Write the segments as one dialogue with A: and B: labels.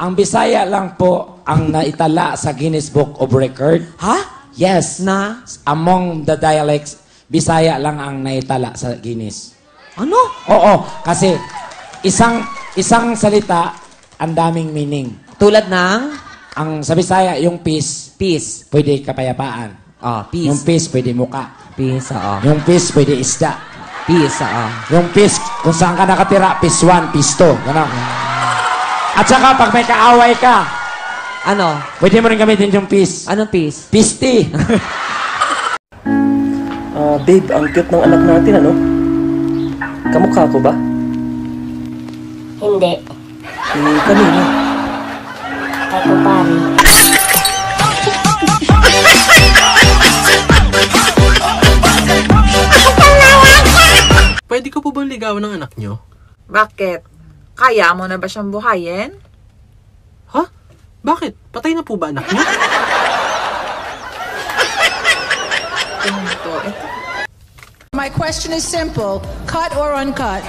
A: Ang Bisaya lang po ang naitala sa Guinness Book of Record.
B: Ha?
A: Yes.
B: Na?
A: Among the dialects, Bisaya lang ang naitala sa Guinness.
B: Ano?
A: Oo, kasi isang isang salita ang daming meaning.
B: Tulad ng
A: Ang sa Bisaya, yung peace,
B: peace.
A: pwede kapayapaan.
B: Oh,
A: Yung
B: peace.
A: peace, pwede muka.
B: Peace, oo.
A: Yung peace, pwede isda.
B: Peace, oo.
A: Yung peace, kung saan ka nakatira, peace 1, peace 2. Ganon. At saka, pag may kaaway ka,
B: Ano?
A: pwede mo rin gamitin yung peace.
B: Anong peace?
A: Peace tea.
C: Ah, babe, ang cute ng anak natin, ano? Kamukha ko ba?
D: Hindi.
C: Hmm, kanina.
D: Kay kumpare.
E: Pwede ko po bang ligawan ng anak nyo?
F: Bakit? Kaya mo na ba siyang buhayin?
E: Ha? Bakit? Patay na po ba anak nyo?
F: Tingnan. Ito.
G: My question is simple cut or uncut?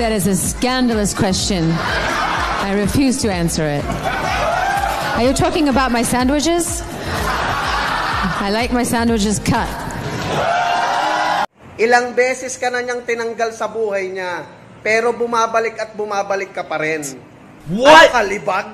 H: That is a scandalous question. I refuse to answer it. Are you talking about my sandwiches? I like my sandwiches cut.
I: Ilang beses ka na niyang tinanggal sa buhay niya, pero bumabalik at bumabalik ka pa rin. What? Ano ka, libag?